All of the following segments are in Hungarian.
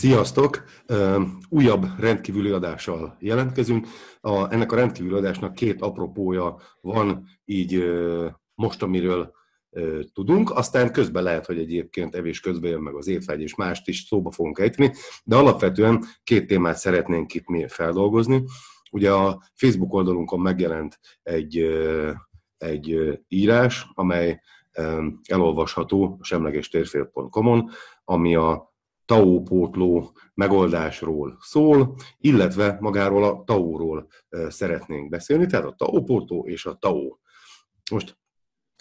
Sziasztok! Újabb rendkívüli adással jelentkezünk. A, ennek a rendkívüli adásnak két apropója van, így most, amiről tudunk. Aztán közben lehet, hogy egyébként evés közben jön meg az étvágy, és mást is szóba fogunk ejteni, de alapvetően két témát szeretnénk itt mi feldolgozni. Ugye a Facebook oldalunkon megjelent egy, egy írás, amely elolvasható a semlegestérfél.com-on, ami a TAO pótló megoldásról szól, illetve magáról a TAO-ról szeretnénk beszélni, tehát a TAO pótló és a TAO. Most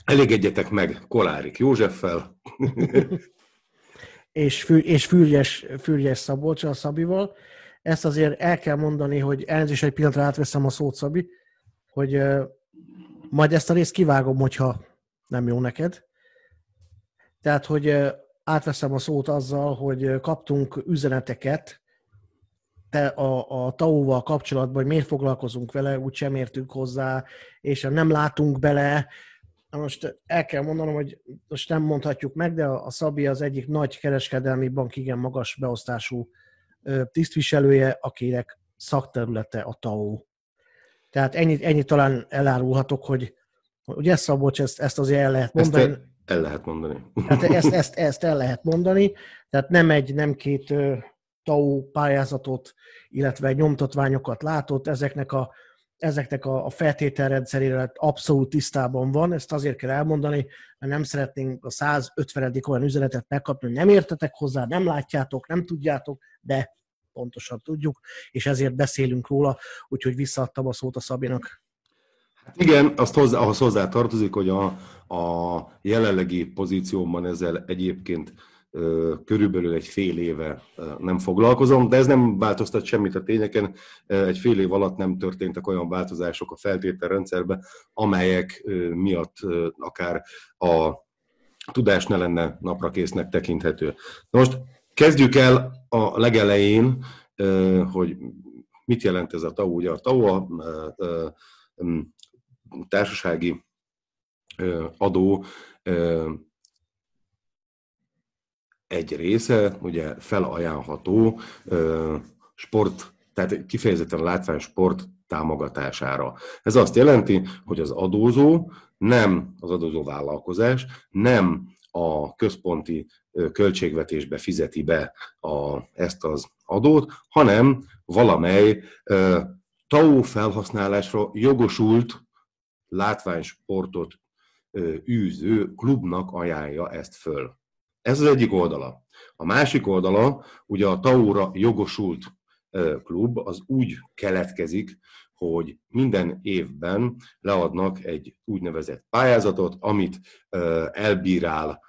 elégedjetek meg Kolárik Józseffel. és, fű, és Fürjes, Fürjes Szabolcs a Szabival. Ezt azért el kell mondani, hogy elnézést egy pillanatra átveszem a szót, Szabi, hogy majd ezt a részt kivágom, hogyha nem jó neked. Tehát, hogy átveszem a szót azzal, hogy kaptunk üzeneteket te a, a TAO-val kapcsolatban, hogy miért foglalkozunk vele, úgy sem értünk hozzá, és nem látunk bele. Most el kell mondanom, hogy most nem mondhatjuk meg, de a Szabi az egyik nagy kereskedelmi bank igen magas beosztású tisztviselője, akinek szakterülete a TAO. Tehát ennyit, ennyit talán elárulhatok, hogy ugye Szabolcs, ezt, ezt azért el lehet mondani. Ezt el lehet mondani. Tehát ezt, ezt, ezt el lehet mondani, tehát nem egy, nem két TAO pályázatot, illetve nyomtatványokat látott, ezeknek a, ezeknek a, a feltételrendszerére abszolút tisztában van, ezt azért kell elmondani, mert nem szeretnénk a 150. olyan üzenetet megkapni, hogy nem értetek hozzá, nem látjátok, nem tudjátok, de pontosan tudjuk, és ezért beszélünk róla, úgyhogy visszaadtam a szót a Szabinak. Hát igen, azt hozzá, ahhoz hozzá tartozik, hogy a, a jelenlegi pozíciómban ezzel egyébként körülbelül egy fél éve nem foglalkozom, de ez nem változtat semmit a tényeken. Egy fél év alatt nem történtek olyan változások a feltételrendszerben, amelyek miatt akár a tudás ne lenne naprakésznek tekinthető. Most kezdjük el a legelején, hogy mit jelent ez a TAU. Ugye a TAU a társasági adó egy része ugye felajánlható sport, tehát kifejezetten a látványsport támogatására. Ez azt jelenti, hogy az adózó nem az adózó vállalkozás, nem a központi költségvetésbe fizeti be a, ezt az adót, hanem valamely TAO felhasználásra jogosult látványsportot űző klubnak ajánlja ezt föl. Ez az egyik oldala. A másik oldala, ugye a Taura jogosult klub, az úgy keletkezik, hogy minden évben leadnak egy úgynevezett pályázatot, amit elbírálnak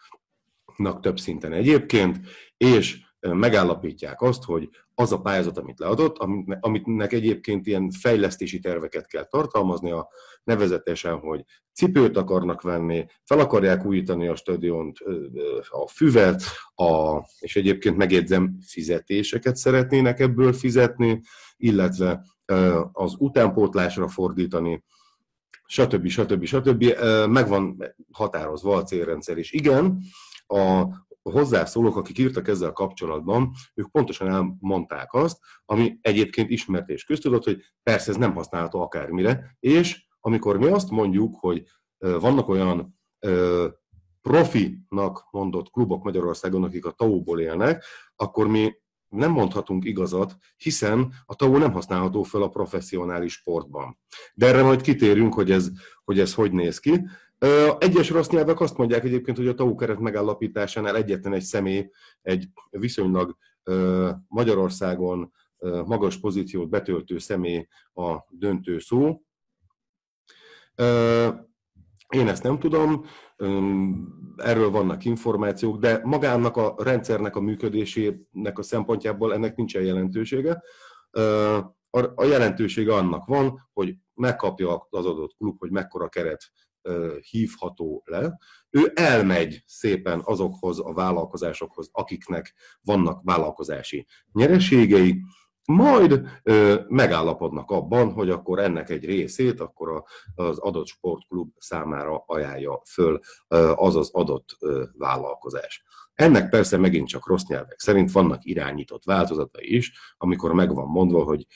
több szinten egyébként, és megállapítják azt, hogy az a pályázat, amit leadott, amitnek egyébként ilyen fejlesztési terveket kell tartalmaznia, nevezetesen, hogy cipőt akarnak venni, fel akarják újítani a stadiont, a füvet, a, és egyébként megjegyzem, fizetéseket szeretnének ebből fizetni, illetve az utánpótlásra fordítani, stb. stb. stb. Meg van határozva a célrendszer, és igen, a hozzászólók, akik írtak ezzel kapcsolatban, ők pontosan elmondták azt, ami egyébként ismert és köztudott, hogy persze ez nem használható akármire, és amikor mi azt mondjuk, hogy vannak olyan profinak mondott klubok Magyarországon, akik a TAO-ból élnek, akkor mi nem mondhatunk igazat, hiszen a TAO nem használható fel a professzionális sportban. De erre majd kitérünk, hogy ez hogy, ez hogy néz ki. Egyes rossz nyelvek azt mondják egyébként, hogy a TAU keret megállapításánál egyetlen egy személy, egy viszonylag Magyarországon magas pozíciót betöltő személy a döntő szó. Én ezt nem tudom, erről vannak információk, de magának a rendszernek a működésének a szempontjából ennek nincsen jelentősége. A jelentősége annak van, hogy megkapja az adott klub, hogy mekkora keret hívható le. Ő elmegy szépen azokhoz a vállalkozásokhoz, akiknek vannak vállalkozási nyereségei, majd ö, megállapodnak abban, hogy akkor ennek egy részét akkor a, az adott sportklub számára ajánlja föl ö, az az adott ö, vállalkozás. Ennek persze megint csak rossz nyelvek szerint vannak irányított változatai is, amikor meg van mondva, hogy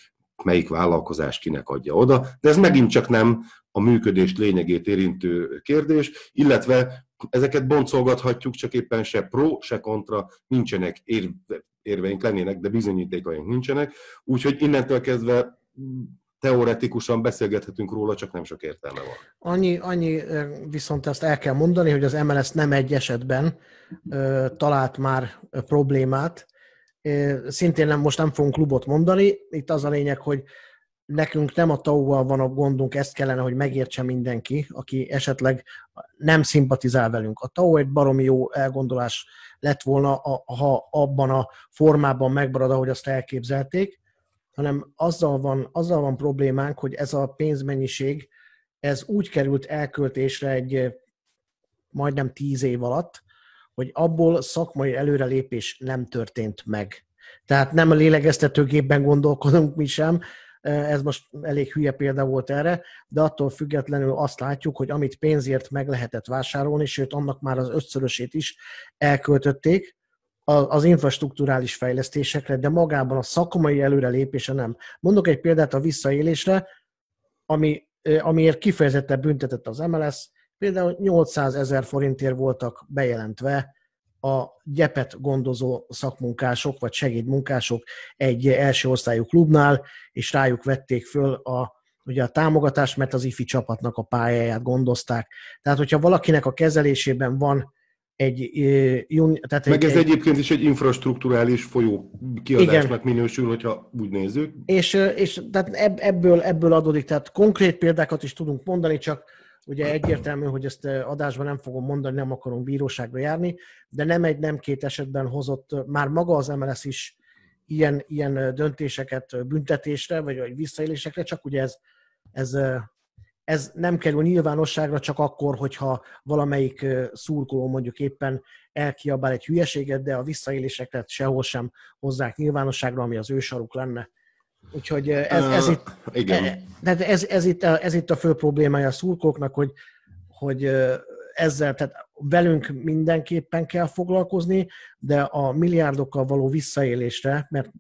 melyik vállalkozás kinek adja oda, de ez megint csak nem a működés lényegét érintő kérdés, illetve ezeket boncolgathatjuk, csak éppen se pro, se kontra, nincsenek érve, érveink lennének, de bizonyítékaink nincsenek, úgyhogy innentől kezdve teoretikusan beszélgethetünk róla, csak nem sok értelme van. Annyi, annyi viszont ezt el kell mondani, hogy az MLS nem egy esetben ö, talált már problémát. Szintén nem, most nem fogunk klubot mondani, itt az a lényeg, hogy nekünk nem a tau van a gondunk, ezt kellene, hogy megértse mindenki, aki esetleg nem szimpatizál velünk. A TAU egy baromi jó elgondolás lett volna, ha abban a formában megmarad, ahogy azt elképzelték, hanem azzal van, azzal van problémánk, hogy ez a pénzmennyiség, ez úgy került elköltésre egy majdnem tíz év alatt, hogy abból szakmai előrelépés nem történt meg. Tehát nem a lélegeztetőgépben gondolkodunk mi sem, ez most elég hülye példa volt erre, de attól függetlenül azt látjuk, hogy amit pénzért meg lehetett vásárolni, sőt annak már az ötszörösét is elköltötték, az infrastruktúrális fejlesztésekre, de magában a szakmai előrelépése nem. Mondok egy példát a visszaélésre, ami, amiért kifejezetten büntetett az MLS, például 800 ezer forintért voltak bejelentve a gyepet gondozó szakmunkások vagy segédmunkások egy első osztályú klubnál, és rájuk vették föl a, ugye a támogatást, mert az ifi csapatnak a pályáját gondozták. Tehát, hogyha valakinek a kezelésében van egy... Tehát Meg egy, ez egy, egyébként is egy infrastruktúrális folyó kiadásnak igen. minősül, hogyha úgy nézzük. És, és tehát ebből, ebből adódik, tehát konkrét példákat is tudunk mondani, csak Ugye egyértelmű, hogy ezt adásban nem fogom mondani, nem akarunk bíróságra járni, de nem egy, nem két esetben hozott már maga az MLS is ilyen, ilyen döntéseket büntetésre, vagy, vagy visszaélésekre, csak ugye ez, ez, ez nem kerül nyilvánosságra csak akkor, hogyha valamelyik szurkoló mondjuk éppen elkiabál egy hülyeséget, de a visszaéléseket sehol sem hozzák nyilvánosságra, ami az ősaruk lenne. Úgyhogy ez, ez, itt, igen. Ez, ez, ez, itt, ez itt a fő problémája a szurkóknak, hogy, hogy ezzel, tehát velünk mindenképpen kell foglalkozni, de a milliárdokkal való visszaélésre, mert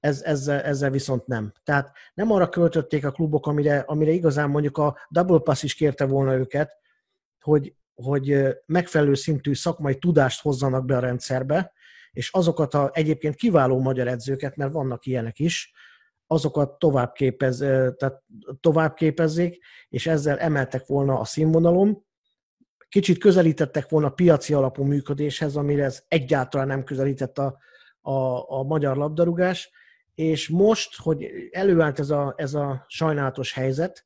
ez, ezzel, ezzel viszont nem. Tehát nem arra költötték a klubok, amire, amire igazán mondjuk a Double Pass is kérte volna őket, hogy, hogy megfelelő szintű szakmai tudást hozzanak be a rendszerbe, és azokat a egyébként kiváló magyar edzőket, mert vannak ilyenek is, azokat tovább, képez, tehát tovább képezzék, és ezzel emeltek volna a színvonalon, kicsit közelítettek volna piaci alapú működéshez, amire ez egyáltalán nem közelített a, a, a magyar labdarúgás, és most, hogy előállt ez a, ez a sajnálatos helyzet,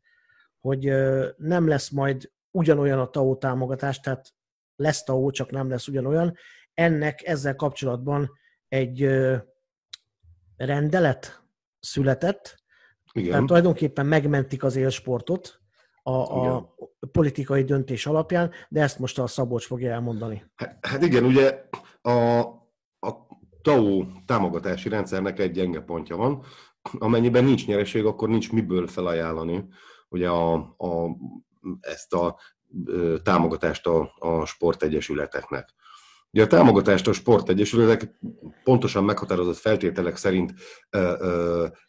hogy nem lesz majd ugyanolyan a TAO támogatás, tehát lesz TAO, csak nem lesz ugyanolyan, ennek ezzel kapcsolatban egy rendelet született, Igen. tehát tulajdonképpen megmentik az élsportot a, a politikai döntés alapján, de ezt most a Szabolcs fogja elmondani. Hát, hát igen, ugye a, a TAO támogatási rendszernek egy gyenge pontja van, amennyiben nincs nyereség, akkor nincs miből felajánlani ugye a, a, ezt a támogatást a, a sportegyesületeknek. Ugye a támogatást a sportegyesületek pontosan meghatározott feltételek szerint ö,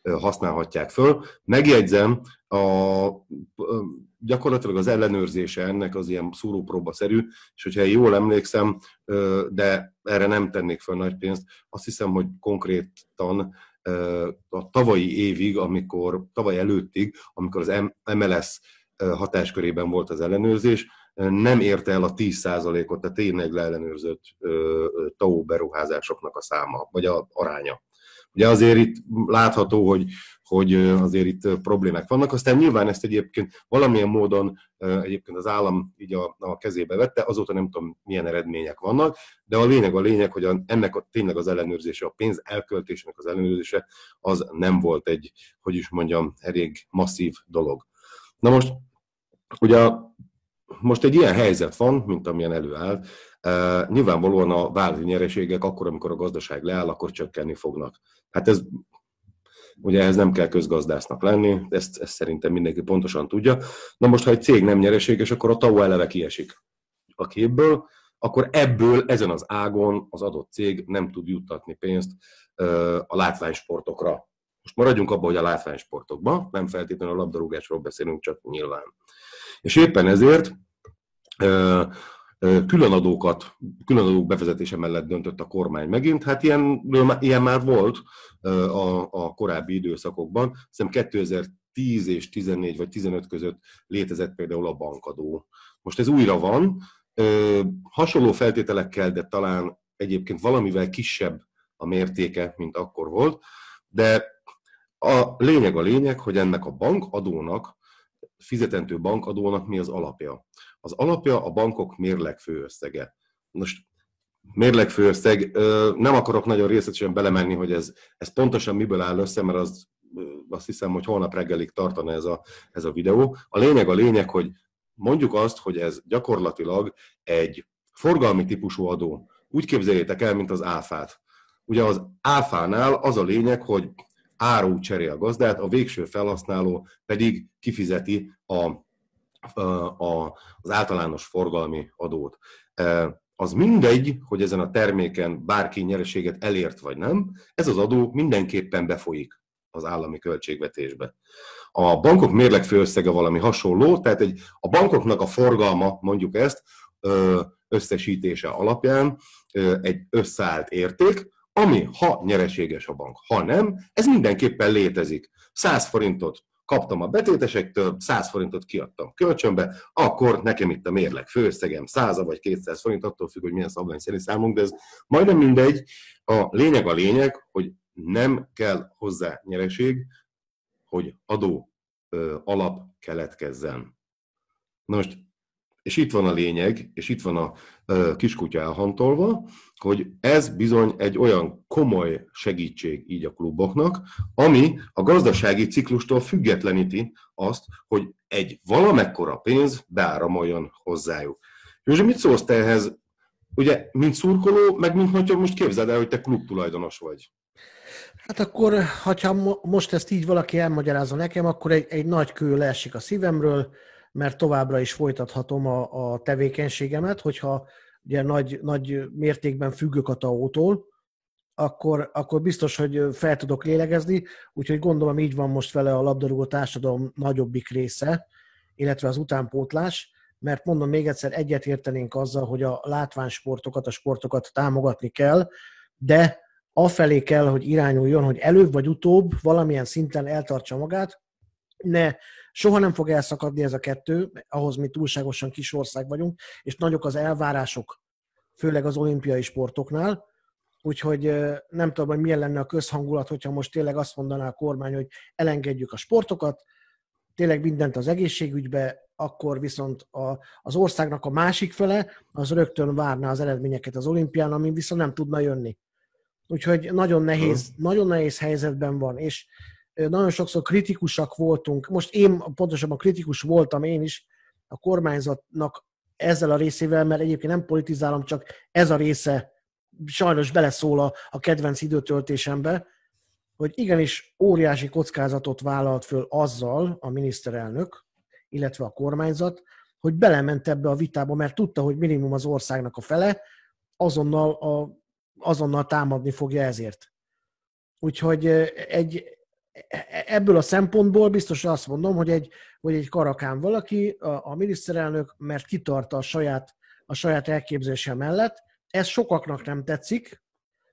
ö, használhatják föl. Megjegyzem, a, ö, gyakorlatilag az ellenőrzése ennek az ilyen szúrópróba-szerű, és hogyha jól emlékszem, ö, de erre nem tennék fel nagy pénzt, azt hiszem, hogy konkrétan a tavalyi évig, amikor, tavaly előttig, amikor az MLS hatáskörében volt az ellenőrzés, nem érte el a 10%-ot a tényleg leellenőrzött TAO beruházásoknak a száma, vagy a aránya. Ugye azért itt látható, hogy, hogy azért itt problémák vannak, aztán nyilván ezt egyébként valamilyen módon egyébként az állam így a, a kezébe vette, azóta nem tudom milyen eredmények vannak, de a lényeg a lényeg, hogy a, ennek a, tényleg az ellenőrzése, a pénz elköltésének az ellenőrzése az nem volt egy, hogy is mondjam, elég masszív dolog. Na most, ugye most egy ilyen helyzet van, mint amilyen előáll. Uh, nyilvánvalóan a vállalati nyereségek akkor, amikor a gazdaság leáll, akkor csökkenni fognak. Hát ez ugye ehhez nem kell közgazdásznak lenni, ezt, ezt szerintem mindenki pontosan tudja. Na most, ha egy cég nem nyereséges, akkor a TAO eleve kiesik a képből, akkor ebből ezen az ágon az adott cég nem tud juttatni pénzt a látványsportokra. Most maradjunk abban, hogy a látványsportokban, nem feltétlenül a labdarúgásról beszélünk, csak nyilván. És éppen ezért különadókat, különadók bevezetése mellett döntött a kormány megint. Hát ilyen, ilyen már volt a, a korábbi időszakokban. Szerintem 2010 és 14 vagy 15 között létezett például a bankadó. Most ez újra van, hasonló feltételekkel, de talán egyébként valamivel kisebb a mértéke, mint akkor volt, de a lényeg a lényeg, hogy ennek a bankadónak, fizetentő bankadónak mi az alapja. Az alapja a bankok mérleg főösszege. Most mérleg főösszeg, nem akarok nagyon részletesen belemenni, hogy ez, ez pontosan miből áll össze, mert az, azt hiszem, hogy holnap reggelig tartana ez a, ez a videó. A lényeg a lényeg, hogy mondjuk azt, hogy ez gyakorlatilag egy forgalmi típusú adó. Úgy képzeljétek el, mint az áfát. Ugye az áfánál az a lényeg, hogy áru cserél a gazdát, a végső felhasználó pedig kifizeti a, a, az általános forgalmi adót. E, az mindegy, hogy ezen a terméken bárki nyereséget elért vagy nem, ez az adó mindenképpen befolyik az állami költségvetésbe. A bankok mérlegfőösszege valami hasonló, tehát egy, a bankoknak a forgalma, mondjuk ezt, összesítése alapján egy összeállt érték, ami ha nyereséges a bank, ha nem, ez mindenképpen létezik. 100 forintot kaptam a betétesektől, 100 forintot kiadtam kölcsönbe, akkor nekem itt a mérleg főösszegem 100 vagy 200 forint, attól függ, hogy milyen szabvány szerint számunk, de ez majdnem mindegy. A lényeg a lényeg, hogy nem kell hozzá nyereség, hogy adó ö, alap keletkezzen. Na most, és itt van a lényeg, és itt van a kiskutya elhantolva, hogy ez bizony egy olyan komoly segítség így a kluboknak, ami a gazdasági ciklustól függetleníti azt, hogy egy valamekkora pénz beáramoljon hozzájuk. Józsi, mit szólsz te ehhez? Ugye, mint szurkoló, meg mint hogyha most képzeld el, hogy te klubtulajdonos vagy. Hát akkor, ha most ezt így valaki elmagyarázza nekem, akkor egy, egy nagy kő leesik a szívemről, mert továbbra is folytathatom a, a tevékenységemet, hogyha ugye nagy, nagy mértékben függök a tao akkor, akkor biztos, hogy fel tudok lélegezni, úgyhogy gondolom így van most vele a labdarúgó társadalom nagyobbik része, illetve az utánpótlás, mert mondom még egyszer, egyetértenénk azzal, hogy a látványsportokat, a sportokat támogatni kell, de afelé kell, hogy irányuljon, hogy előbb vagy utóbb valamilyen szinten eltartsa magát, ne, soha nem fog elszakadni ez a kettő, ahhoz mi túlságosan kis ország vagyunk, és nagyok az elvárások, főleg az olimpiai sportoknál, úgyhogy nem tudom, hogy milyen lenne a közhangulat, hogyha most tényleg azt mondaná a kormány, hogy elengedjük a sportokat, tényleg mindent az egészségügybe, akkor viszont a, az országnak a másik fele az rögtön várná az eredményeket az olimpián, amin viszont nem tudna jönni. Úgyhogy nagyon nehéz, hmm. nagyon nehéz helyzetben van, és nagyon sokszor kritikusak voltunk. Most én pontosabban kritikus voltam én is a kormányzatnak ezzel a részével, mert egyébként nem politizálom, csak ez a része sajnos beleszól a, a kedvenc időtöltésembe, hogy igenis óriási kockázatot vállalt föl azzal a miniszterelnök, illetve a kormányzat, hogy belement ebbe a vitába, mert tudta, hogy minimum az országnak a fele azonnal a azonnal támadni fogja ezért. Úgyhogy egy, e, ebből a szempontból biztos azt mondom, hogy egy, hogy egy karakán valaki, a, a miniszterelnök, mert kitarta a saját, a saját elképzelése mellett. Ez sokaknak nem tetszik,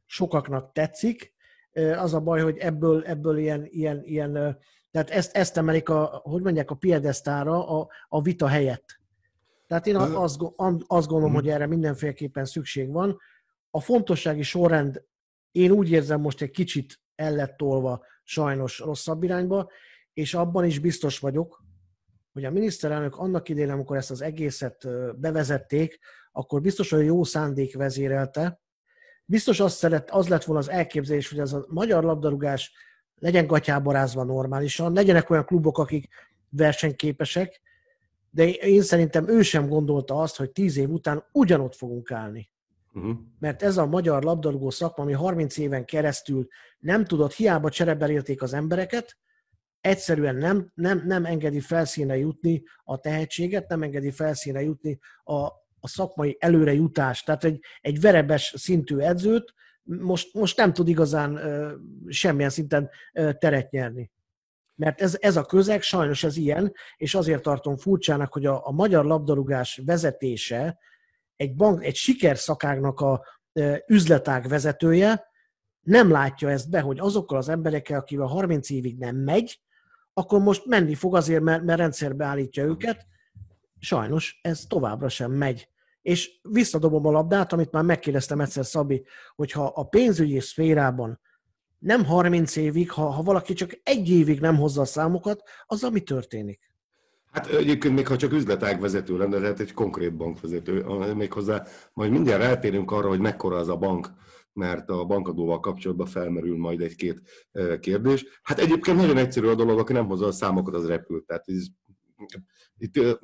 sokaknak tetszik. Az a baj, hogy ebből, ebből ilyen, ilyen, ilyen tehát ezt, ezt emelik a, hogy mondják, a piedesztára a, a vita helyett. Tehát én azt, azt gondolom, mhm. hogy erre mindenféleképpen szükség van, a fontossági sorrend én úgy érzem most egy kicsit el lett tolva sajnos rosszabb irányba, és abban is biztos vagyok, hogy a miniszterelnök annak idején, amikor ezt az egészet bevezették, akkor biztos, hogy jó szándék vezérelte, biztos azt szeret, az lett volna az elképzelés, hogy az a magyar labdarúgás legyen gatyábarázva normálisan, legyenek olyan klubok, akik versenyképesek, de én szerintem ő sem gondolta azt, hogy tíz év után ugyanott fogunk állni. Uh-huh. Mert ez a magyar labdarúgó szakma, ami 30 éven keresztül nem tudott, hiába csereberélték az embereket, egyszerűen nem, nem, nem engedi felszínre jutni a tehetséget, nem engedi felszínre jutni a, a szakmai előrejutást. Tehát egy, egy verebes szintű edzőt most, most nem tud igazán uh, semmilyen szinten uh, teret nyerni. Mert ez, ez a közeg sajnos ez ilyen, és azért tartom furcsának, hogy a, a magyar labdarúgás vezetése egy, bank, egy sikerszakágnak a üzletág vezetője nem látja ezt be, hogy azokkal az emberekkel, akivel 30 évig nem megy, akkor most menni fog azért, mert, mert rendszerbe állítja őket. Sajnos ez továbbra sem megy. És visszadobom a labdát, amit már megkérdeztem egyszer Szabi, hogyha a pénzügyi szférában nem 30 évig, ha, ha valaki csak egy évig nem hozza a számokat, az ami történik? Hát egyébként még ha csak üzletág vezető lenne, tehát egy konkrét bankvezető, méghozzá majd mindjárt rátérünk arra, hogy mekkora az a bank, mert a bankadóval kapcsolatban felmerül majd egy-két kérdés. Hát egyébként nagyon egyszerű a dolog, aki nem hozza a számokat, az repül. Tehát ez, itt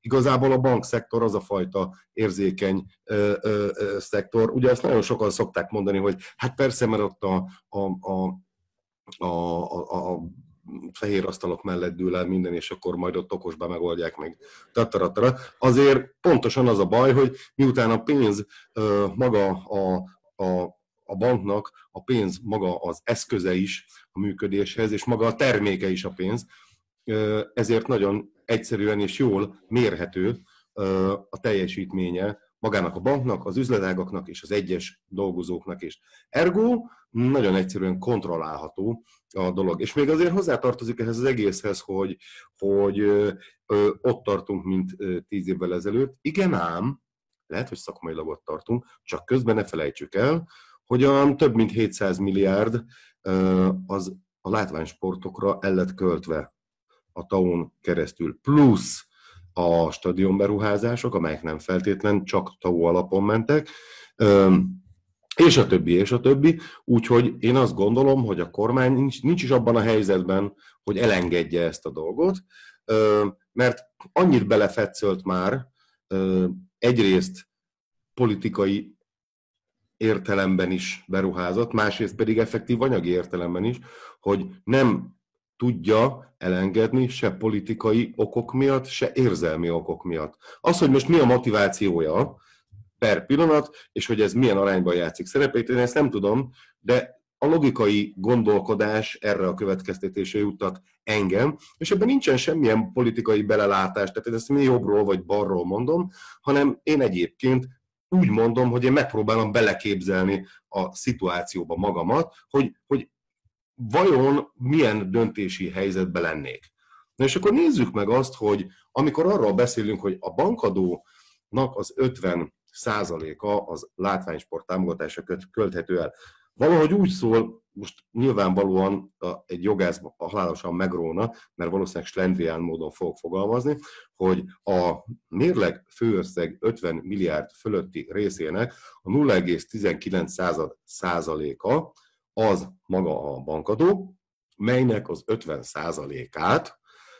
igazából a bankszektor az a fajta érzékeny ö, ö, ö, szektor. Ugye ezt nagyon sokan szokták mondani, hogy hát persze, mert ott a, a, a, a, a, a fehér asztalok mellett dől el minden, és akkor majd ott okosba megoldják meg. Tataratara. Azért pontosan az a baj, hogy miután a pénz maga a, a, a banknak a pénz maga az eszköze is a működéshez, és maga a terméke is a pénz, ezért nagyon egyszerűen és jól mérhető a teljesítménye magának a banknak, az üzletágaknak és az egyes dolgozóknak is. Ergo nagyon egyszerűen kontrollálható a dolog. És még azért hozzátartozik ehhez az egészhez, hogy, hogy ott tartunk, mint tíz évvel ezelőtt. Igen ám, lehet, hogy szakmailag ott tartunk, csak közben ne felejtsük el, hogy a több mint 700 milliárd az a látványsportokra el lett költve a TAUN keresztül, plusz a stadionberuházások, amelyek nem feltétlen csak TAU alapon mentek, és a többi, és a többi. Úgyhogy én azt gondolom, hogy a kormány nincs, nincs is abban a helyzetben, hogy elengedje ezt a dolgot, mert annyit belefetszölt már egyrészt politikai értelemben is beruházott, másrészt pedig effektív anyagi értelemben is, hogy nem tudja elengedni se politikai okok miatt, se érzelmi okok miatt. Az, hogy most mi a motivációja per pillanat, és hogy ez milyen arányban játszik szerepét, én ezt nem tudom, de a logikai gondolkodás erre a következtetésre juttat engem, és ebben nincsen semmilyen politikai belelátás, tehát ezt mi jobbról vagy balról mondom, hanem én egyébként úgy mondom, hogy én megpróbálom beleképzelni a szituációba magamat, hogy, hogy vajon milyen döntési helyzetben lennék. Na és akkor nézzük meg azt, hogy amikor arról beszélünk, hogy a bankadónak az 50 százaléka az látványsport támogatása költhető el. Valahogy úgy szól, most nyilvánvalóan egy jogász halálosan megróna, mert valószínűleg slendrián módon fog fogalmazni, hogy a mérleg főösszeg 50 milliárd fölötti részének a 0,19 százaléka az maga a bankadó, melynek az 50 százalékát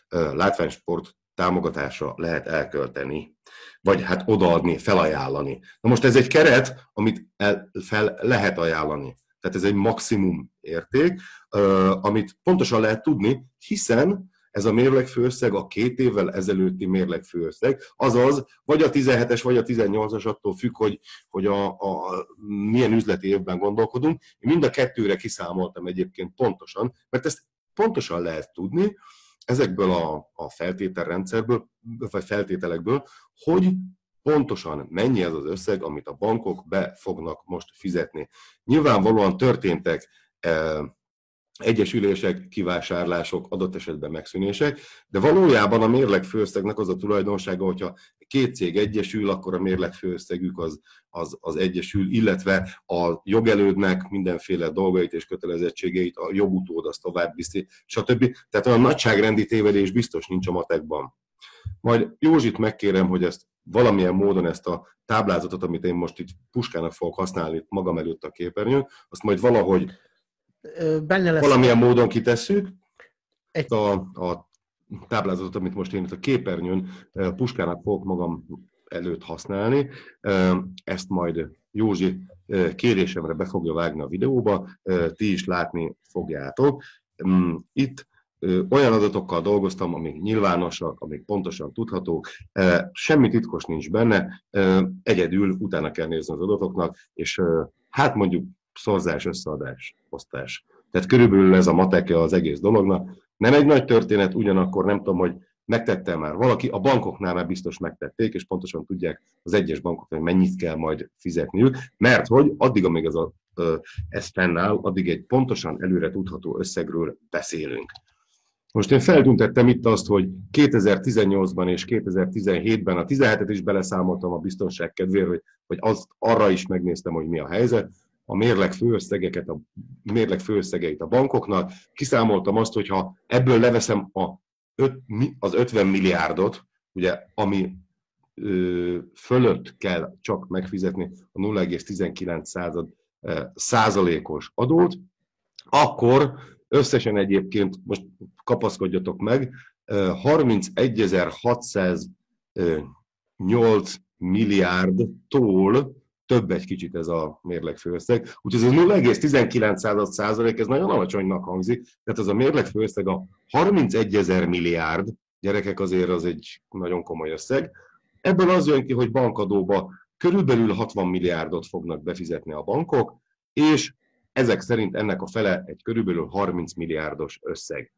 látványsport támogatásra lehet elkölteni, vagy hát odaadni, felajánlani. Na most ez egy keret, amit el, fel lehet ajánlani. Tehát ez egy maximum érték, amit pontosan lehet tudni, hiszen ez a mérlegfőösszeg a két évvel ezelőtti mérlegfőösszeg, azaz vagy a 17-es, vagy a 18-as attól függ, hogy, hogy a, a, milyen üzleti évben gondolkodunk. Én mind a kettőre kiszámoltam egyébként pontosan, mert ezt pontosan lehet tudni ezekből a, a feltételrendszerből, vagy feltételekből, hogy pontosan mennyi ez az összeg, amit a bankok be fognak most fizetni. Nyilvánvalóan történtek eh, egyesülések, kivásárlások, adott esetben megszűnések, de valójában a mérleg főösszegnek az a tulajdonsága, hogyha két cég egyesül, akkor a mérleg főösszegük az, az, az egyesül, illetve a jogelődnek mindenféle dolgait és kötelezettségeit a jogutód az tovább viszi, stb. Tehát a nagyságrendi tévedés biztos nincs a matekban. Majd Józsit megkérem, hogy ezt valamilyen módon ezt a táblázatot, amit én most itt puskának fogok használni magam előtt a képernyőn, azt majd valahogy benne lesz. Valamilyen módon kitesszük. Egy... A, a táblázatot, amit most én itt a képernyőn puskának fogok magam előtt használni, ezt majd Józsi kérésemre be fogja vágni a videóba, ti is látni fogjátok. Mm, itt olyan adatokkal dolgoztam, amik nyilvánosak, amik pontosan tudhatók, semmi titkos nincs benne, egyedül utána kell nézni az adatoknak, és hát mondjuk szorzás, összeadás, osztás. Tehát körülbelül ez a mateke az egész dolognak. Nem egy nagy történet, ugyanakkor nem tudom, hogy megtette már valaki, a bankoknál már biztos megtették, és pontosan tudják az egyes bankok, hogy mennyit kell majd fizetniük, mert hogy addig, amíg ez, a, ez fennáll, addig egy pontosan előre tudható összegről beszélünk. Most én feltüntettem itt azt, hogy 2018-ban és 2017-ben, a 17-et is beleszámoltam a biztonság kedvéért, hogy, hogy azt, arra is megnéztem, hogy mi a helyzet, a mérleg főösszegeket, a mérleg főösszegeit a bankoknak, kiszámoltam azt, hogy ha ebből leveszem a öt, az 50 milliárdot, ugye, ami ö, fölött kell csak megfizetni a 0,19 század, százalékos adót, akkor Összesen egyébként, most kapaszkodjatok meg, 31.608 milliárdtól több egy kicsit ez a mérlegfőösszeg. Úgyhogy ez a 0,19 százalék, ez nagyon alacsonynak hangzik, tehát ez a mérlegfőösszeg a 31 ezer milliárd, gyerekek azért az egy nagyon komoly összeg. Ebből az jön ki, hogy bankadóba körülbelül 60 milliárdot fognak befizetni a bankok, és ezek szerint ennek a fele egy körülbelül 30 milliárdos összeg.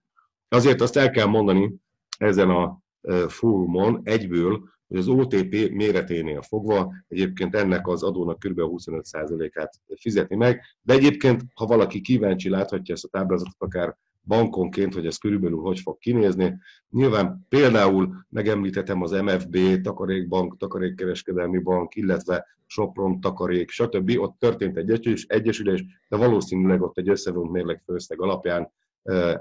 Azért azt el kell mondani ezen a fórumon egyből, hogy az OTP méreténél fogva egyébként ennek az adónak kb. 25%-át fizetni meg, de egyébként, ha valaki kíváncsi láthatja ezt a táblázatot akár bankonként, hogy ez körülbelül hogy fog kinézni. Nyilván például megemlíthetem az MFB, Takarékbank, Takarékkereskedelmi Bank, illetve Sopron, Takarék, stb. Ott történt egy egyesülés, de valószínűleg ott egy összevont mérleg főszeg alapján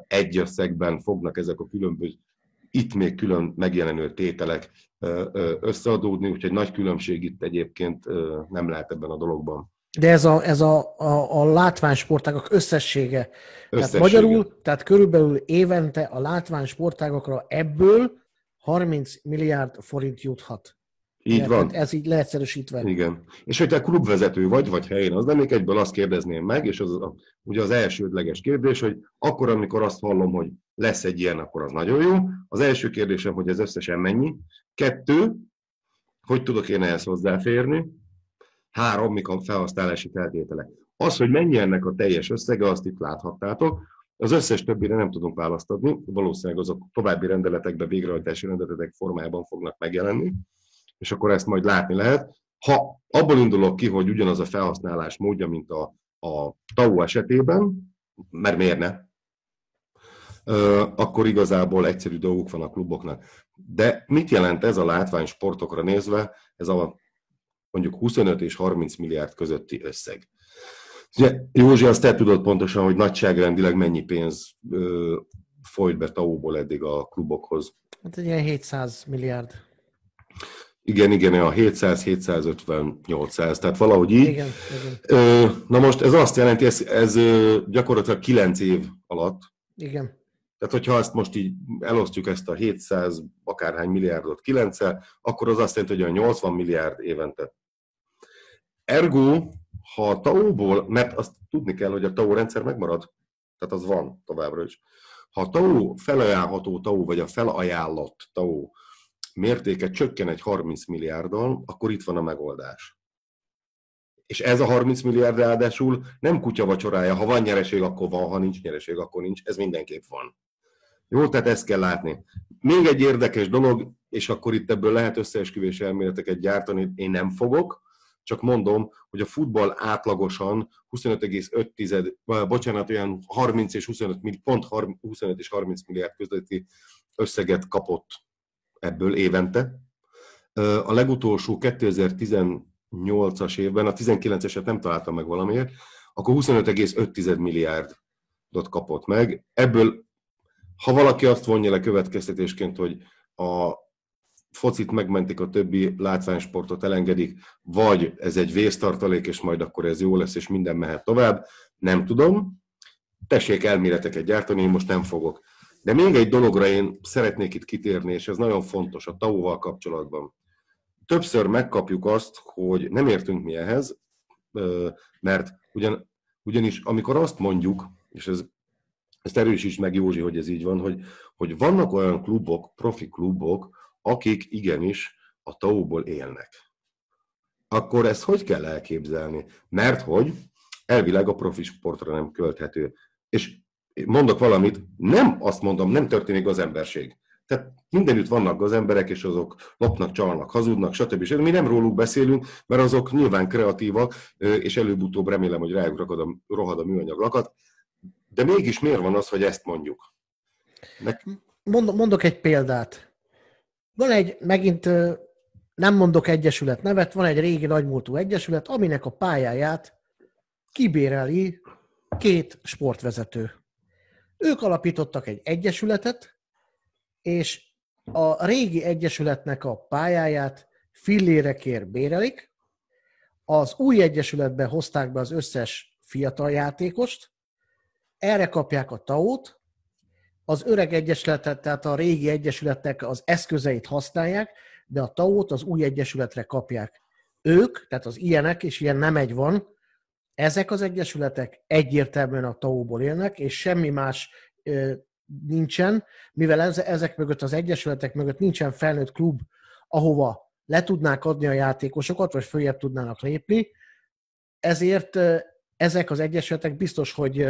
egy összegben fognak ezek a különböző itt még külön megjelenő tételek összeadódni, úgyhogy nagy különbség itt egyébként nem lehet ebben a dologban. De ez a, ez a, a, a látványsportágok összessége. összessége. Tehát magyarul, tehát körülbelül évente a látványsportágokra ebből 30 milliárd forint juthat. Így ja, van. Ez így leegyszerűsítve. Igen. És hogy te klubvezető vagy, vagy helyén, az lennék egyből azt kérdezném meg, és az a, ugye az elsődleges kérdés, hogy akkor, amikor azt hallom, hogy lesz egy ilyen, akkor az nagyon jó. Az első kérdésem, hogy ez összesen mennyi. Kettő, hogy tudok én ehhez hozzáférni. Három, mik a felhasználási feltételek. Az, hogy mennyi ennek a teljes összege, azt itt láthattátok. Az összes többire nem tudunk választ adni, valószínűleg azok további rendeletekben, végrehajtási rendeletek formájában fognak megjelenni, és akkor ezt majd látni lehet. Ha abból indulok ki, hogy ugyanaz a felhasználás módja, mint a, a TAU esetében, mert miért ne, akkor igazából egyszerű dolguk van a kluboknak. De mit jelent ez a látvány sportokra nézve, ez a mondjuk 25 és 30 milliárd közötti összeg. Ugye, Józsi, azt te tudod pontosan, hogy nagyságrendileg mennyi pénz ö, folyt be tau eddig a klubokhoz. Hát egy ilyen 700 milliárd. Igen, igen, a 700, 750, 800, tehát valahogy így. Igen, igen. Na most ez azt jelenti, ez, ez gyakorlatilag 9 év alatt. Igen. Tehát, hogyha ezt most így elosztjuk ezt a 700 akárhány milliárdot 9 akkor az azt jelenti, hogy a 80 milliárd évente Ergo, ha a TAO-ból, mert azt tudni kell, hogy a TAO rendszer megmarad, tehát az van továbbra is. Ha a TAO felajánlható TAO, vagy a felajánlott TAO mértéke csökken egy 30 milliárddal, akkor itt van a megoldás. És ez a 30 milliárd ráadásul nem kutya vacsorája, ha van nyereség, akkor van, ha nincs nyereség, akkor nincs, ez mindenképp van. Jó, tehát ezt kell látni. Még egy érdekes dolog, és akkor itt ebből lehet összeesküvés elméleteket gyártani, én nem fogok, csak mondom, hogy a futball átlagosan 25,5, bocsánat, olyan 30 és 25, pont 25 és 30 milliárd közötti összeget kapott ebből évente. A legutolsó 2018-as évben, a 19-eset nem találtam meg valamiért, akkor 25,5 milliárdot kapott meg. Ebből, ha valaki azt vonja le következtetésként, hogy a focit megmentik, a többi látványsportot elengedik, vagy ez egy vésztartalék, és majd akkor ez jó lesz, és minden mehet tovább, nem tudom. Tessék elméleteket gyártani, én most nem fogok. De még egy dologra én szeretnék itt kitérni, és ez nagyon fontos a tau kapcsolatban. Többször megkapjuk azt, hogy nem értünk mi ehhez, mert ugyan, ugyanis amikor azt mondjuk, és ez, ezt erősíts meg Józsi, hogy ez így van, hogy, hogy vannak olyan klubok, profi klubok, akik igenis a tauból élnek. Akkor ezt hogy kell elképzelni? Mert hogy elvileg a profi sportra nem költhető. És mondok valamit, nem azt mondom, nem történik az emberség. Tehát mindenütt vannak az emberek, és azok lopnak, csalnak, hazudnak, stb. És mi nem róluk beszélünk, mert azok nyilván kreatívak, és előbb-utóbb remélem, hogy rájuk rakad a, rohad a műanyag lakat. De mégis miért van az, hogy ezt mondjuk? Nek... Mondok egy példát. Van egy, megint nem mondok egyesület nevet, van egy régi nagymúltú egyesület, aminek a pályáját kibéreli két sportvezető. Ők alapítottak egy egyesületet, és a régi egyesületnek a pályáját fillérekért bérelik, az új egyesületbe hozták be az összes fiatal játékost, erre kapják a TAO-t, az öreg egyesületet, tehát a régi egyesületnek az eszközeit használják, de a TAO-t az új egyesületre kapják. Ők, tehát az ilyenek, és ilyen nem egy van, ezek az egyesületek egyértelműen a TAO-ból élnek, és semmi más nincsen, mivel ezek mögött, az egyesületek mögött nincsen felnőtt klub, ahova le tudnák adni a játékosokat, vagy följebb tudnának lépni, ezért ezek az egyesületek biztos, hogy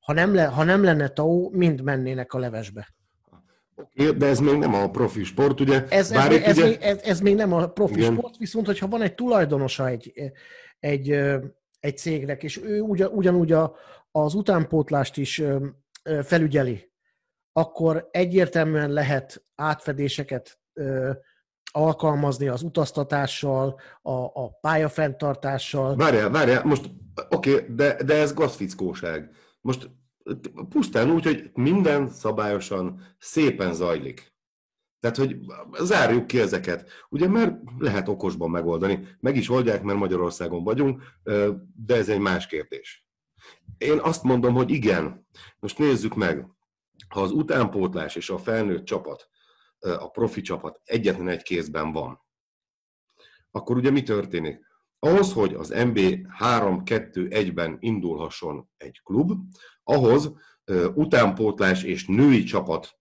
ha nem, le, ha nem lenne TAO, mind mennének a levesbe. Oké, de ez még nem a profi sport, ugye? Ez, ez, még, ez, ugye... Még, ez, ez még nem a profi Igen. sport, viszont hogyha van egy tulajdonosa egy, egy, egy cégnek, és ő ugyan, ugyanúgy a, az utánpótlást is felügyeli, akkor egyértelműen lehet átfedéseket alkalmazni az utaztatással, a, a pályafenntartással. Várjál, várjál, most oké, okay, de, de ez gazfickóság. Most pusztán úgy, hogy minden szabályosan szépen zajlik. Tehát, hogy zárjuk ki ezeket. Ugye, mert lehet okosban megoldani. Meg is oldják, mert Magyarországon vagyunk, de ez egy más kérdés. Én azt mondom, hogy igen. Most nézzük meg ha az utánpótlás és a felnőtt csapat, a profi csapat egyetlen egy kézben van, akkor ugye mi történik? Ahhoz, hogy az MB 3-2-1-ben indulhasson egy klub, ahhoz utánpótlás és női csapat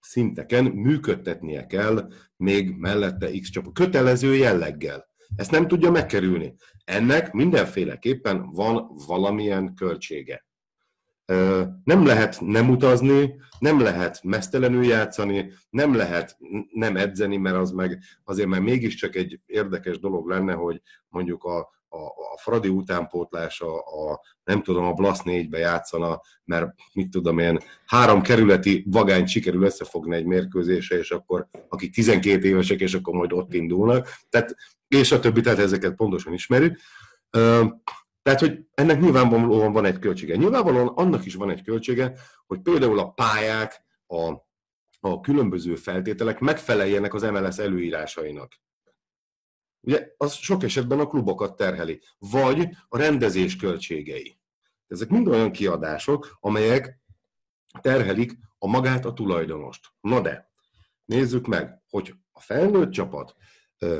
szinteken működtetnie kell még mellette X csapat. Kötelező jelleggel. Ezt nem tudja megkerülni. Ennek mindenféleképpen van valamilyen költsége. Nem lehet nem utazni, nem lehet mesztelenül játszani, nem lehet nem edzeni, mert az meg azért mert mégiscsak egy érdekes dolog lenne, hogy mondjuk a, a, a Fradi utánpótlása, a, nem tudom, a Blasz 4-be játszana, mert mit tudom én, három kerületi vagány sikerül összefogni egy mérkőzése, és akkor akik 12 évesek, és akkor majd ott indulnak. Tehát, és a többi, tehát ezeket pontosan ismerjük. Tehát, hogy ennek nyilvánvalóan van egy költsége. Nyilvánvalóan annak is van egy költsége, hogy például a pályák, a, a különböző feltételek megfeleljenek az MLS előírásainak. Ugye az sok esetben a klubokat terheli, vagy a rendezés költségei. Ezek mind olyan kiadások, amelyek terhelik a magát a tulajdonost. Na de, nézzük meg, hogy a felnőtt csapat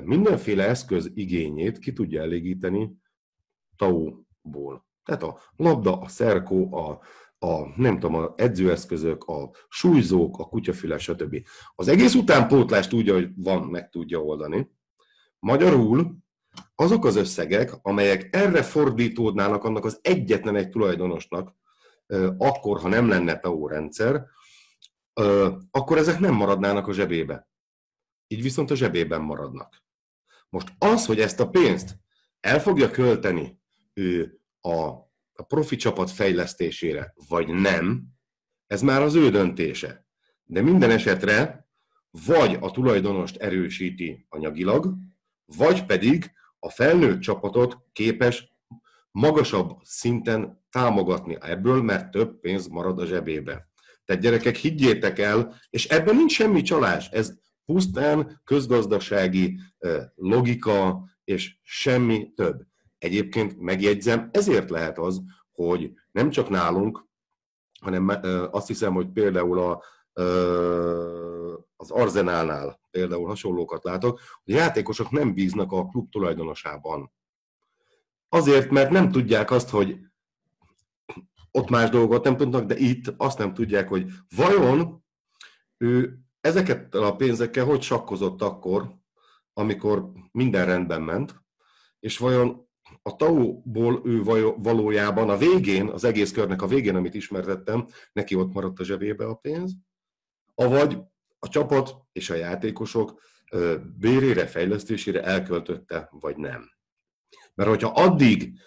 mindenféle eszköz igényét ki tudja elégíteni tau-ból. Tehát a labda, a szerkó, a, a nem tudom, a edzőeszközök, a súlyzók, a kutyafüles, stb. Az egész utánpótlást úgy, hogy van, meg tudja oldani. Magyarul azok az összegek, amelyek erre fordítódnának annak az egyetlen egy tulajdonosnak, akkor, ha nem lenne TAO rendszer, akkor ezek nem maradnának a zsebébe. Így viszont a zsebében maradnak. Most az, hogy ezt a pénzt el fogja költeni a, a profi csapat fejlesztésére, vagy nem, ez már az ő döntése. De minden esetre vagy a tulajdonost erősíti anyagilag, vagy pedig a felnőtt csapatot képes magasabb szinten támogatni ebből, mert több pénz marad a zsebébe. Tehát gyerekek, higgyétek el, és ebben nincs semmi csalás, ez pusztán közgazdasági logika, és semmi több. Egyébként megjegyzem, ezért lehet az, hogy nem csak nálunk, hanem azt hiszem, hogy például a, az Arzenálnál például hasonlókat látok, hogy a játékosok nem bíznak a klub tulajdonosában. Azért, mert nem tudják azt, hogy ott más dolgot nem tudnak, de itt azt nem tudják, hogy vajon ő ezeket a pénzekkel hogy sakkozott akkor, amikor minden rendben ment, és vajon a tau-ból ő valójában a végén, az egész körnek a végén, amit ismertettem, neki ott maradt a zsebébe a pénz, avagy a csapat és a játékosok bérére, fejlesztésére elköltötte, vagy nem. Mert hogyha addig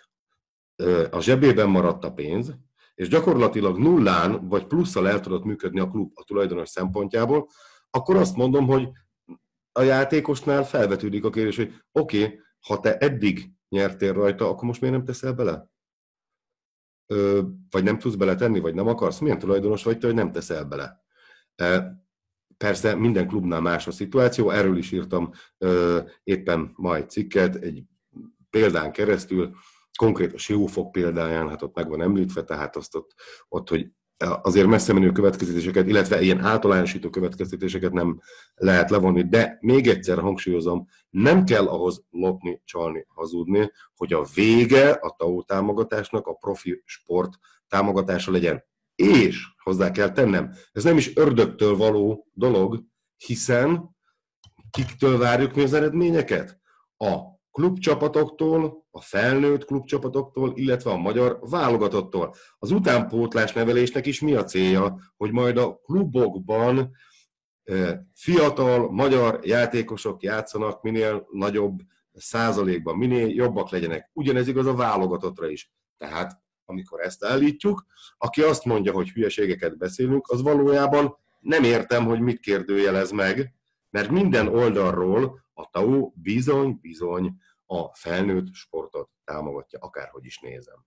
a zsebében maradt a pénz, és gyakorlatilag nullán vagy plusszal el tudott működni a klub a tulajdonos szempontjából, akkor azt mondom, hogy a játékosnál felvetődik a kérdés, hogy oké, okay, ha te eddig nyertél rajta, akkor most miért nem teszel bele? Ö, vagy nem tudsz beletenni, vagy nem akarsz? Milyen tulajdonos vagy te, hogy nem teszel bele? Persze minden klubnál más a szituáció, erről is írtam ö, éppen majd cikket, egy példán keresztül, konkrét a Siófok példáján, hát ott meg van említve, tehát azt ott, ott hogy azért messze menő következtetéseket, illetve ilyen általánosító következtetéseket nem lehet levonni, de még egyszer hangsúlyozom, nem kell ahhoz lopni, csalni, hazudni, hogy a vége a TAO támogatásnak a profi sport támogatása legyen. És hozzá kell tennem, ez nem is ördögtől való dolog, hiszen kiktől várjuk mi az eredményeket? A klubcsapatoktól, a felnőtt klubcsapatoktól, illetve a magyar válogatottól. Az utánpótlás nevelésnek is mi a célja, hogy majd a klubokban fiatal magyar játékosok játszanak minél nagyobb százalékban, minél jobbak legyenek. Ugyanez igaz a válogatottra is. Tehát, amikor ezt állítjuk, aki azt mondja, hogy hülyeségeket beszélünk, az valójában nem értem, hogy mit kérdőjelez meg, mert minden oldalról a TAU bizony-bizony a felnőtt sportot támogatja, akárhogy is nézem.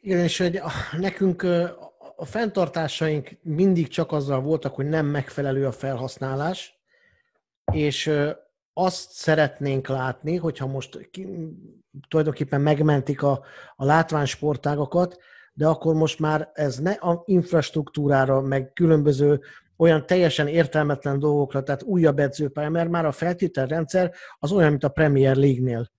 Igen, és hogy nekünk a fenntartásaink mindig csak azzal voltak, hogy nem megfelelő a felhasználás, és azt szeretnénk látni, hogyha most ki, tulajdonképpen megmentik a, a látványsportágakat, de akkor most már ez ne a infrastruktúrára, meg különböző olyan teljesen értelmetlen dolgokra, tehát újabb edzőpálya, mert már a feltételrendszer az olyan, mint a Premier League-nél.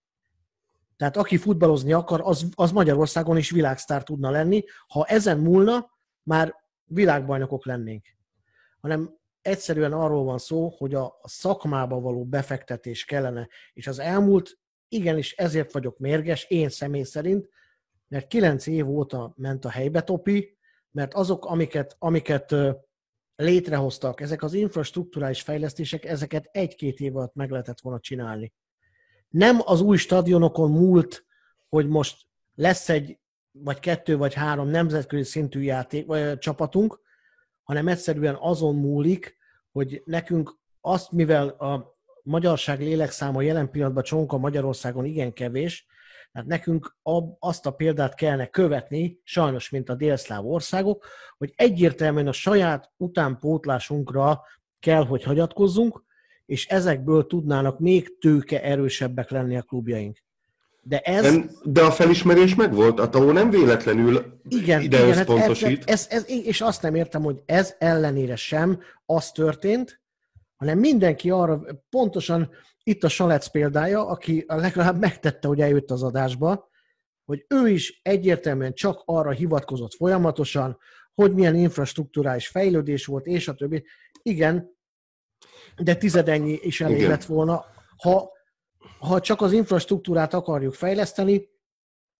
Tehát aki futballozni akar, az, az Magyarországon is világsztár tudna lenni. Ha ezen múlna, már világbajnokok lennénk. Hanem egyszerűen arról van szó, hogy a szakmába való befektetés kellene. És az elmúlt, igenis ezért vagyok mérges, én személy szerint, mert kilenc év óta ment a helybe topi, mert azok, amiket, amiket létrehoztak, ezek az infrastruktúrális fejlesztések, ezeket egy-két év alatt meg lehetett volna csinálni. Nem az új stadionokon múlt, hogy most lesz egy, vagy kettő, vagy három nemzetközi szintű játék, vagy csapatunk, hanem egyszerűen azon múlik, hogy nekünk azt, mivel a magyarság lélekszáma jelen pillanatban csonka Magyarországon igen kevés, tehát nekünk azt a példát kellene követni, sajnos, mint a délszláv országok, hogy egyértelműen a saját utánpótlásunkra kell, hogy hagyatkozzunk, és ezekből tudnának még tőke erősebbek lenni a klubjaink. De, ez... de a felismerés megvolt, a TAO nem véletlenül igen, ide igen, összpontosít. Hát ez, ez, ez, és azt nem értem, hogy ez ellenére sem az történt, hanem mindenki arra, pontosan itt a Salec példája, aki legalább megtette, hogy eljött az adásba, hogy ő is egyértelműen csak arra hivatkozott folyamatosan, hogy milyen infrastruktúrális fejlődés volt, és a többi. Igen, de tizedennyi is elég Igen. lett volna. Ha, ha csak az infrastruktúrát akarjuk fejleszteni,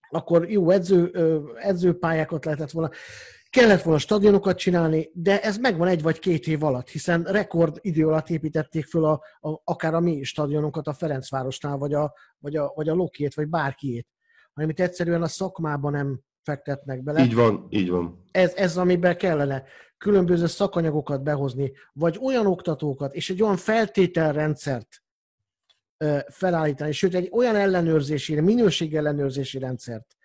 akkor jó edző, edzőpályákat lehetett volna. Kellett volna stadionokat csinálni, de ez megvan egy vagy két év alatt, hiszen rekord idő alatt építették föl a, a, akár a mi stadionunkat a Ferencvárosnál, vagy a, vagy a, vagy a Lokiét, vagy bárkiét, hanem itt egyszerűen a szakmában nem fektetnek bele. Így van, így van. Ez, ez amiben kellene különböző szakanyagokat behozni, vagy olyan oktatókat, és egy olyan feltételrendszert felállítani, sőt egy olyan ellenőrzési, minőség ellenőrzési rendszert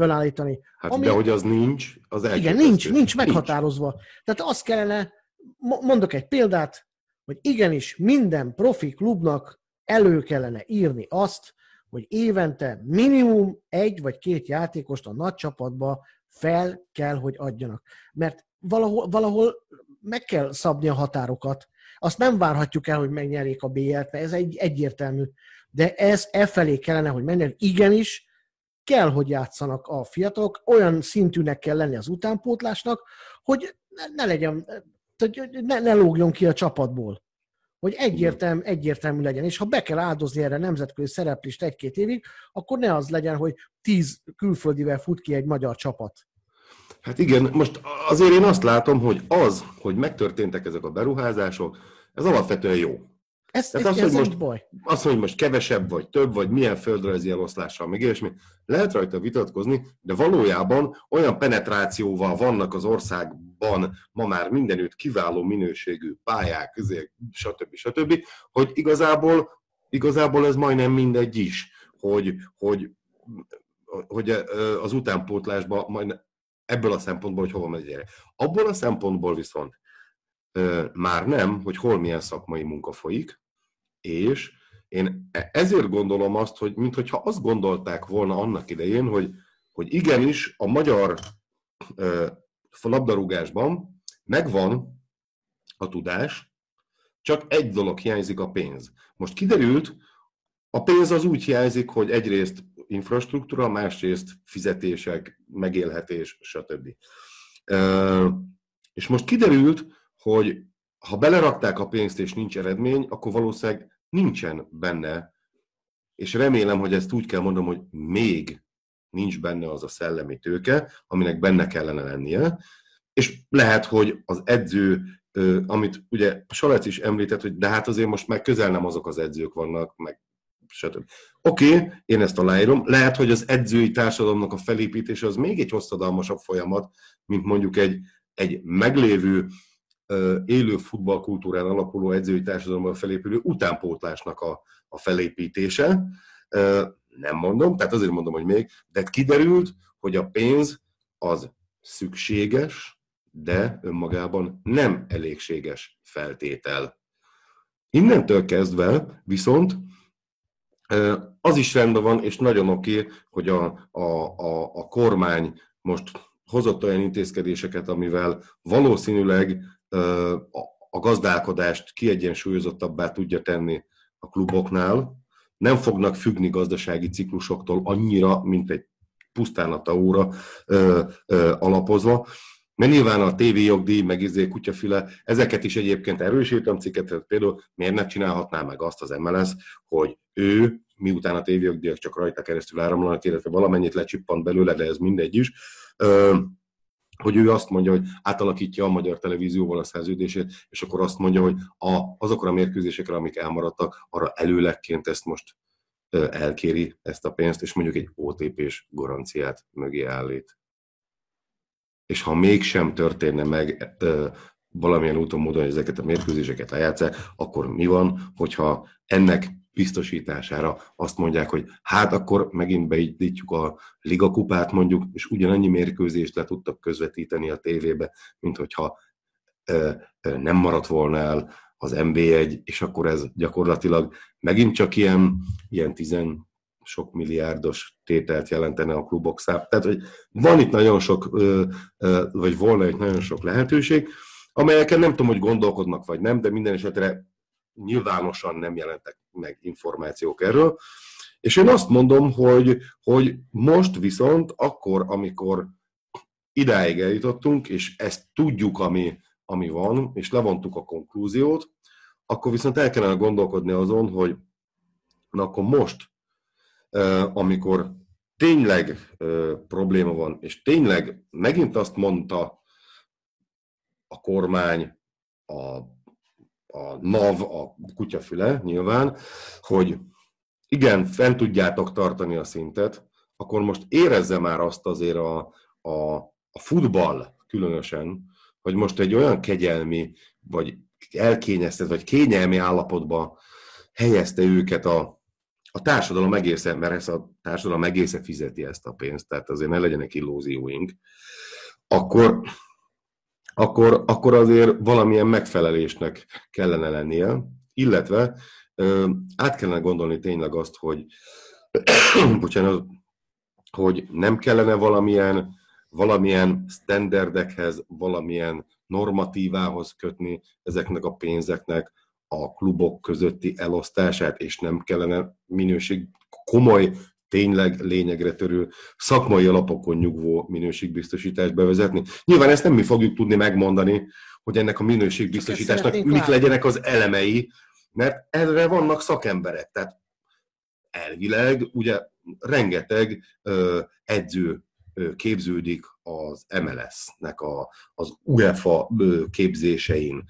felállítani. Hát ami, de hogy az nincs, az Igen, nincs, nincs meghatározva. Nincs. Tehát azt kellene, mondok egy példát, hogy igenis minden profi klubnak elő kellene írni azt, hogy évente minimum egy vagy két játékost a nagy csapatba fel kell, hogy adjanak. Mert valahol, valahol meg kell szabni a határokat. Azt nem várhatjuk el, hogy megnyerjék a BL-t, mert ez egy egyértelmű. De ez e felé kellene, hogy menjen. Igenis, kell, hogy játszanak a fiatalok, olyan szintűnek kell lenni az utánpótlásnak, hogy ne, legyen, ne, ne lógjon ki a csapatból. Hogy egyértelmű, egyértelmű legyen. És ha be kell áldozni erre nemzetközi szereplést egy-két évig, akkor ne az legyen, hogy tíz külföldivel fut ki egy magyar csapat. Hát igen, most azért én azt látom, hogy az, hogy megtörténtek ezek a beruházások, ez alapvetően jó. Ez, ez, az, hogy most, baj. Azt, hogy most kevesebb, vagy több, vagy milyen földrajzi eloszlással, meg ilyesmi, lehet rajta vitatkozni, de valójában olyan penetrációval vannak az országban ma már mindenütt kiváló minőségű pályák, stb. stb., hogy igazából, igazából ez majdnem mindegy is, hogy, hogy, hogy az utánpótlásban majd ebből a szempontból, hogy hova megy gyere. Abból a szempontból viszont már nem, hogy hol milyen szakmai munka folyik, és én e, ezért gondolom azt, hogy mintha azt gondolták volna annak idején, hogy, hogy igenis a magyar labdarúgásban megvan a tudás, csak egy dolog hiányzik, a pénz. Most kiderült, a pénz az úgy hiányzik, hogy egyrészt infrastruktúra, másrészt fizetések, megélhetés, stb. És most kiderült, hogy ha belerakták a pénzt és nincs eredmény, akkor valószínűleg nincsen benne, és remélem, hogy ezt úgy kell mondom, hogy még nincs benne az a szellemi tőke, aminek benne kellene lennie, és lehet, hogy az edző, amit ugye Salec is említett, hogy de hát azért most meg közel nem azok az edzők vannak, meg stb. Oké, én ezt aláírom. Lehet, hogy az edzői társadalomnak a felépítése az még egy hosszadalmasabb folyamat, mint mondjuk egy, egy meglévő élő futballkultúrán alapuló edzői társadalomban felépülő utánpótlásnak a, a felépítése. Nem mondom, tehát azért mondom, hogy még, de kiderült, hogy a pénz az szükséges, de önmagában nem elégséges feltétel. Innentől kezdve viszont az is rendben van, és nagyon oké, hogy a, a, a, a kormány most hozott olyan intézkedéseket, amivel valószínűleg a gazdálkodást kiegyensúlyozottabbá tudja tenni a kluboknál. Nem fognak függni gazdasági ciklusoktól annyira, mint egy pusztán a taóra alapozva. Mert nyilván a TV jogdíj, meg izé, kutyafüle, ezeket is egyébként erősítem cikket, például miért ne csinálhatná meg azt az MLS, hogy ő, miután a TV jogdíjak csak rajta keresztül áramlanak, illetve valamennyit lecsippant belőle, de ez mindegy is, hogy ő azt mondja, hogy átalakítja a magyar televízióval a szerződését, és akkor azt mondja, hogy a, azokra a mérkőzésekre, amik elmaradtak, arra előlegként ezt most elkéri ezt a pénzt, és mondjuk egy OTP-s garanciát mögé állít. És ha mégsem történne meg valamilyen úton, módon, hogy ezeket a mérkőzéseket lejátszák, akkor mi van, hogyha ennek biztosítására azt mondják, hogy hát akkor megint beindítjuk a ligakupát mondjuk, és ugyanannyi mérkőzést le tudtak közvetíteni a tévébe, mint hogyha nem maradt volna el az MB1, és akkor ez gyakorlatilag megint csak ilyen, ilyen tizen sok milliárdos tételt jelentene a klubok szám. Tehát, hogy van itt nagyon sok, vagy volna itt nagyon sok lehetőség, amelyeken nem tudom, hogy gondolkodnak vagy nem, de minden esetre nyilvánosan nem jelentek meg információk erről. És én azt mondom, hogy, hogy most viszont akkor, amikor idáig eljutottunk, és ezt tudjuk, ami, ami van, és levontuk a konklúziót, akkor viszont el kellene gondolkodni azon, hogy na akkor most, amikor tényleg probléma van, és tényleg megint azt mondta a kormány, a a NAV, a kutyafüle nyilván, hogy igen, fent tudjátok tartani a szintet, akkor most érezze már azt azért a, a, a futball különösen, hogy most egy olyan kegyelmi, vagy elkényeztet, vagy kényelmi állapotba helyezte őket a, a társadalom egészen, mert ez a társadalom egészen fizeti ezt a pénzt, tehát azért ne legyenek illúzióink, akkor akkor, akkor azért valamilyen megfelelésnek kellene lennie, illetve át kellene gondolni tényleg azt, hogy, bocsánat, hogy nem kellene valamilyen, valamilyen standardekhez, valamilyen normatívához kötni ezeknek a pénzeknek a klubok közötti elosztását, és nem kellene minőség, komoly tényleg lényegre törő, szakmai alapokon nyugvó minőségbiztosítást bevezetni. Nyilván ezt nem mi fogjuk tudni megmondani, hogy ennek a minőségbiztosításnak mik legyenek az elemei, mert erre vannak szakemberek. Tehát elvileg ugye rengeteg edző képződik az MLS-nek a, az UEFA képzésein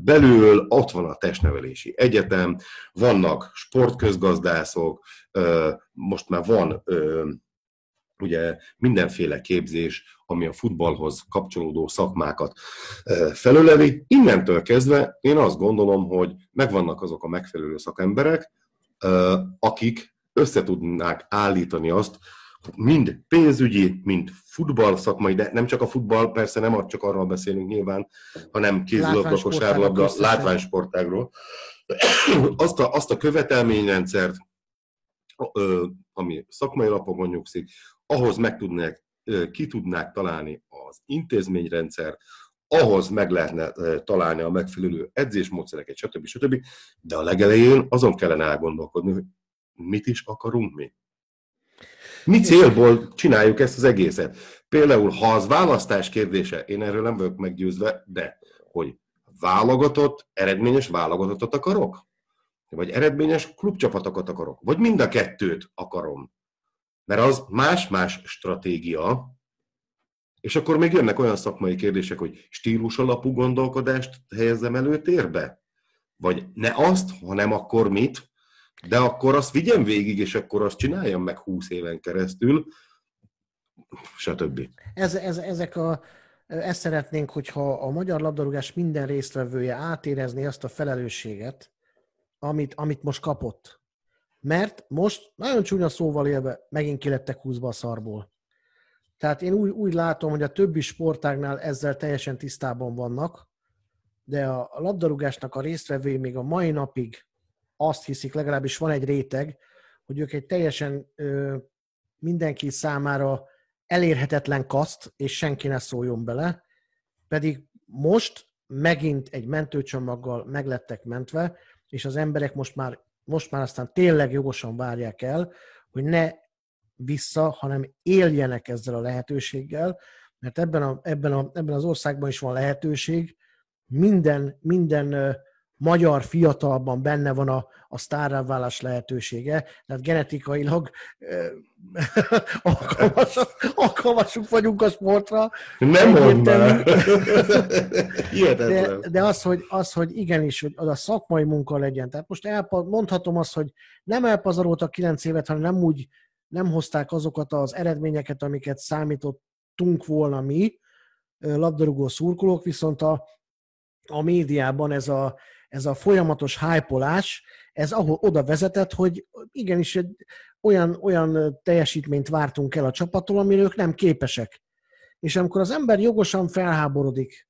belül, ott van a testnevelési egyetem, vannak sportközgazdászok, most már van ugye mindenféle képzés, ami a futballhoz kapcsolódó szakmákat felöleli. Innentől kezdve én azt gondolom, hogy megvannak azok a megfelelő szakemberek, akik összetudnák állítani azt, mind pénzügyi, mind futball szakmai, de nem csak a futball, persze nem csak arról beszélünk nyilván, hanem kézilabda, kosárlabda, látványsportágról. Azt a, azt a követelményrendszert, ami szakmai lapokon nyugszik, ahhoz meg tudnák, ki tudnák találni az intézményrendszer, ahhoz meg lehetne találni a megfelelő edzésmódszereket, stb. stb. De a legelején azon kellene elgondolkodni, hogy mit is akarunk mi. Mi célból csináljuk ezt az egészet? Például, ha az választás kérdése, én erről nem vagyok meggyőzve, de hogy válogatott, eredményes válogatottat akarok? Vagy eredményes klubcsapatokat akarok? Vagy mind a kettőt akarom? Mert az más-más stratégia, és akkor még jönnek olyan szakmai kérdések, hogy stílus alapú gondolkodást helyezzem előtérbe? Vagy ne azt, hanem akkor mit? De akkor azt vigyen végig, és akkor azt csináljam meg 20 éven keresztül, stb. Ez, ez, ezek a, ezt szeretnénk, hogyha a magyar labdarúgás minden résztvevője átérezni azt a felelősséget, amit, amit most kapott. Mert most nagyon csúnya szóval élve megint kilettek húzva a szarból. Tehát én úgy, úgy látom, hogy a többi sportágnál ezzel teljesen tisztában vannak, de a labdarúgásnak a résztvevői még a mai napig azt hiszik, legalábbis van egy réteg, hogy ők egy teljesen ö, mindenki számára elérhetetlen kaszt, és senki ne szóljon bele, pedig most megint egy mentőcsomaggal meglettek mentve, és az emberek most már, most már aztán tényleg jogosan várják el, hogy ne vissza, hanem éljenek ezzel a lehetőséggel, mert ebben, a, ebben, a, ebben az országban is van lehetőség, minden, minden magyar fiatalban benne van a, a sztárráválás lehetősége, tehát genetikailag alkalmasok, alkalmasuk vagyunk a sportra. Nem mondd de, de az, hogy, az, hogy igenis, hogy az a szakmai munka legyen. Tehát most elpa, mondhatom azt, hogy nem elpazaroltak kilenc évet, hanem nem úgy nem hozták azokat az eredményeket, amiket számítottunk volna mi, labdarúgó szurkolók, viszont a, a médiában ez a, ez a folyamatos hájpolás, ez ahol oda vezetett, hogy igenis egy olyan, olyan teljesítményt vártunk el a csapattól, amire ők nem képesek. És amikor az ember jogosan felháborodik,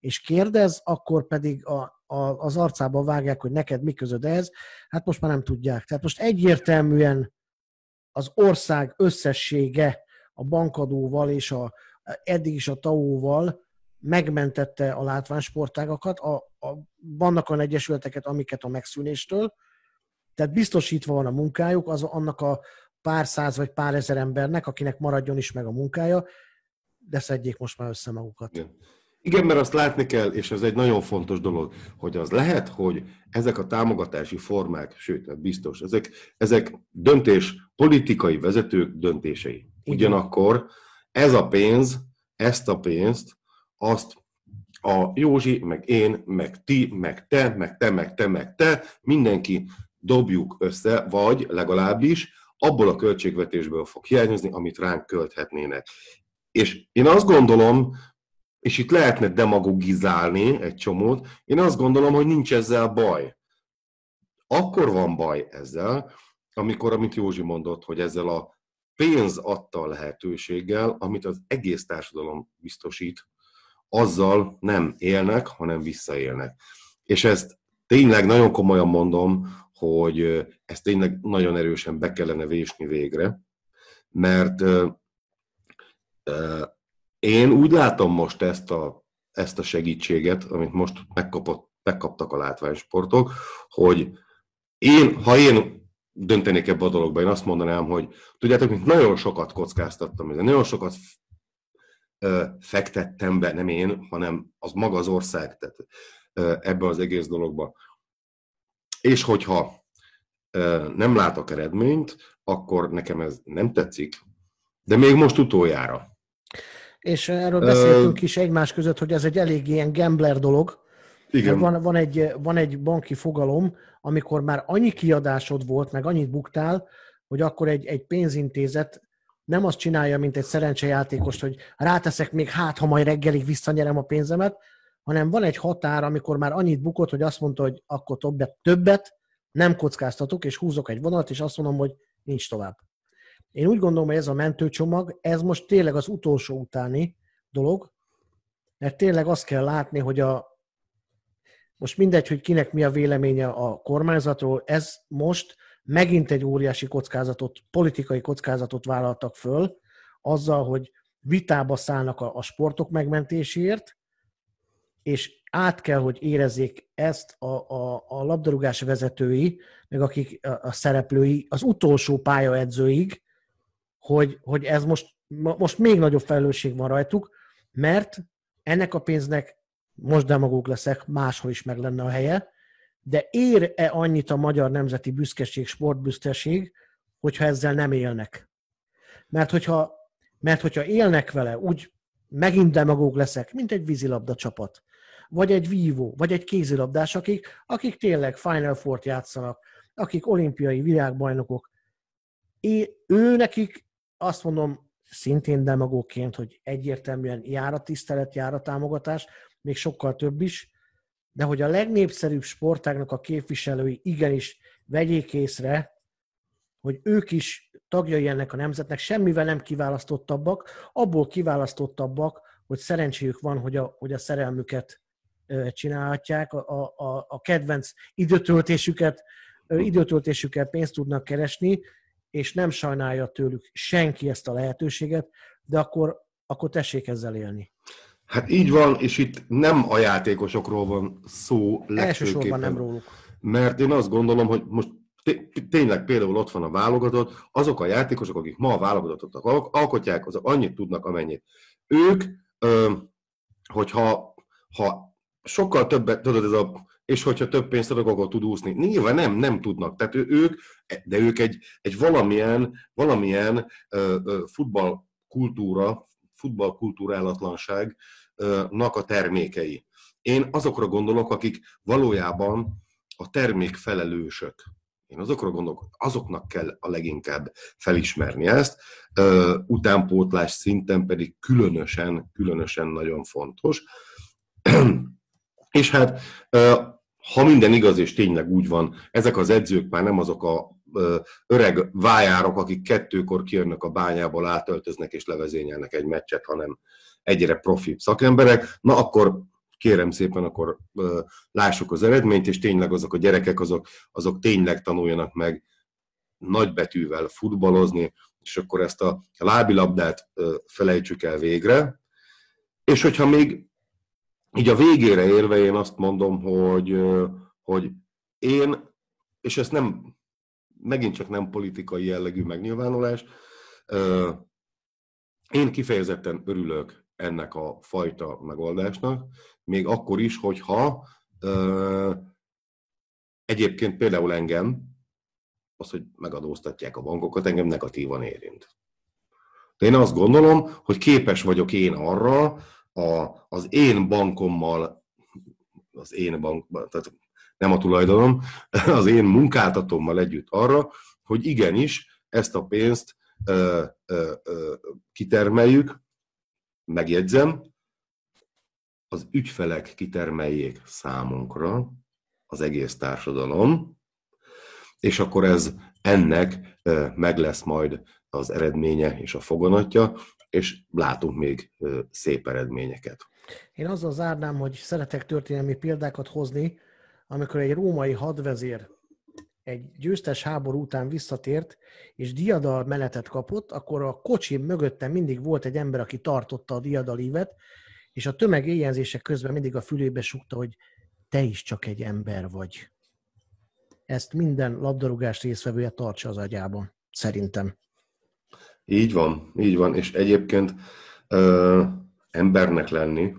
és kérdez, akkor pedig a, a, az arcába vágják, hogy neked mi közöd ez, hát most már nem tudják. Tehát most egyértelműen az ország összessége a bankadóval és a, eddig is a TAO-val megmentette a látványsportágakat, a, a, vannak olyan egyesületeket, amiket a megszűnéstől, tehát biztosítva van a munkájuk, az annak a pár száz vagy pár ezer embernek, akinek maradjon is meg a munkája, de szedjék most már össze magukat. Igen. Igen, mert azt látni kell, és ez egy nagyon fontos dolog, hogy az lehet, hogy ezek a támogatási formák, sőt, hát biztos, ezek, ezek döntés, politikai vezetők döntései. Ugyanakkor ez a pénz, ezt a pénzt azt a Józsi, meg én, meg ti, meg te, meg te, meg te, meg te, mindenki dobjuk össze, vagy legalábbis abból a költségvetésből fog hiányozni, amit ránk költhetnének. És én azt gondolom, és itt lehetne demagogizálni egy csomót, én azt gondolom, hogy nincs ezzel baj. Akkor van baj ezzel, amikor, amit Józsi mondott, hogy ezzel a pénz adta lehetőséggel, amit az egész társadalom biztosít azzal nem élnek, hanem visszaélnek. És ezt tényleg nagyon komolyan mondom, hogy ezt tényleg nagyon erősen be kellene vésni végre, mert én úgy látom most ezt a, ezt a segítséget, amit most megkapott, megkaptak a látványsportok, hogy én, ha én döntenék ebbe a dologba. Én azt mondanám, hogy tudjátok, mint nagyon sokat kockáztattam, nagyon sokat fektettem be, nem én, hanem az maga az ország tehát, ebbe az egész dologba. És hogyha nem látok eredményt, akkor nekem ez nem tetszik, de még most utoljára. És erről beszéltünk is egymás között, hogy ez egy elég ilyen gambler dolog. Igen. Van, van, egy, van egy banki fogalom, amikor már annyi kiadásod volt, meg annyit buktál, hogy akkor egy, egy pénzintézet nem azt csinálja, mint egy szerencsejátékos, hogy ráteszek még hát, ha majd reggelig visszanyerem a pénzemet, hanem van egy határ, amikor már annyit bukott, hogy azt mondta, hogy akkor többet, többet nem kockáztatok, és húzok egy vonalat, és azt mondom, hogy nincs tovább. Én úgy gondolom, hogy ez a mentőcsomag, ez most tényleg az utolsó utáni dolog, mert tényleg azt kell látni, hogy a, most mindegy, hogy kinek mi a véleménye a kormányzatról, ez most megint egy óriási kockázatot, politikai kockázatot vállaltak föl, azzal, hogy vitába szállnak a, a sportok megmentéséért, és át kell, hogy érezzék ezt a, a, a labdarúgás vezetői, meg akik a, a szereplői, az utolsó pályaedzőig, hogy, hogy ez most, most még nagyobb felelősség van rajtuk, mert ennek a pénznek most demagóg leszek, máshol is meg lenne a helye, de ér-e annyit a magyar nemzeti büszkeség, sportbüszkeség, hogyha ezzel nem élnek? Mert hogyha, mert hogyha élnek vele, úgy megint demagóg leszek, mint egy vízilabda csapat, vagy egy vívó, vagy egy kézilabdás, akik, akik tényleg Final Four-t játszanak, akik olimpiai világbajnokok, é, ő nekik azt mondom, szintén demagógként, hogy egyértelműen jár a tisztelet, jár a támogatás, még sokkal több is, de hogy a legnépszerűbb sportágnak a képviselői igenis vegyék észre, hogy ők is tagjai ennek a nemzetnek, semmivel nem kiválasztottabbak, abból kiválasztottabbak, hogy szerencséjük van, hogy a, hogy a szerelmüket csinálhatják, a, a, a kedvenc időtöltésüket, időtöltésükkel pénzt tudnak keresni, és nem sajnálja tőlük senki ezt a lehetőséget, de akkor, akkor tessék ezzel élni. Hát így van, és itt nem a játékosokról van szó Elsősorban nem róluk. Mert én azt gondolom, hogy most tényleg például ott van a válogatott, azok a játékosok, akik ma a válogatottat alkotják, azok annyit tudnak, amennyit. Ők, hogyha ha sokkal többet, tudod, ez a és hogyha több pénzt adok, akkor tud úszni. Nyilván nem, nem tudnak. Tehát ők, de ők egy, egy valamilyen, valamilyen futballkultúra, futballkultúrálatlanságnak a termékei. Én azokra gondolok, akik valójában a termék felelősök. Én azokra gondolok, azoknak kell a leginkább felismerni ezt, utánpótlás szinten pedig különösen, különösen nagyon fontos. És hát ha minden igaz és tényleg úgy van, ezek az edzők már nem azok a öreg vájárok, akik kettőkor kijönnek a bányából, átöltöznek és levezényelnek egy meccset, hanem egyre profi szakemberek, na akkor kérem szépen, akkor lássuk az eredményt, és tényleg azok a gyerekek, azok, azok tényleg tanuljanak meg nagybetűvel futballozni, és akkor ezt a lábilabdát felejtsük el végre. És hogyha még így a végére érve én azt mondom, hogy, hogy én, és ezt nem, megint csak nem politikai jellegű megnyilvánulás, én kifejezetten örülök ennek a fajta megoldásnak, még akkor is, hogyha egyébként például engem, az, hogy megadóztatják a bankokat, engem negatívan érint. De én azt gondolom, hogy képes vagyok én arra, a, az én bankommal, az én bank, tehát nem a tulajdonom, az én munkáltatómmal együtt arra, hogy igenis ezt a pénzt ö, ö, ö, kitermeljük, megjegyzem, az ügyfelek kitermeljék számunkra, az egész társadalom, és akkor ez ennek meg lesz majd az eredménye és a foganatja, és látunk még szép eredményeket. Én azzal zárnám, hogy szeretek történelmi példákat hozni, amikor egy római hadvezér egy győztes háború után visszatért, és diadal menetet kapott, akkor a kocsi mögöttem mindig volt egy ember, aki tartotta a diadalívet, és a tömeg éjjelzések közben mindig a fülébe sukta, hogy te is csak egy ember vagy. ezt minden labdarúgás részvevője tartsa az agyában, szerintem. Így van, így van, és egyébként ö, embernek lenni,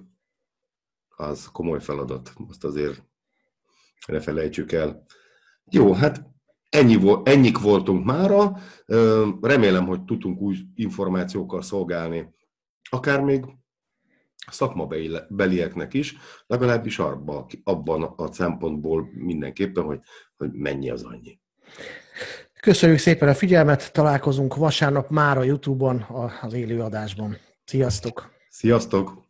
az komoly feladat. Azt azért ne felejtsük el. Jó, hát ennyi, ennyik voltunk mára. Remélem, hogy tudtunk új információkkal szolgálni, akár még szakmabelieknek is, legalábbis abban, abban a szempontból mindenképpen, hogy, hogy mennyi az annyi. Köszönjük szépen a figyelmet, találkozunk vasárnap már a Youtube-on az élő adásban. Sziasztok! Sziasztok!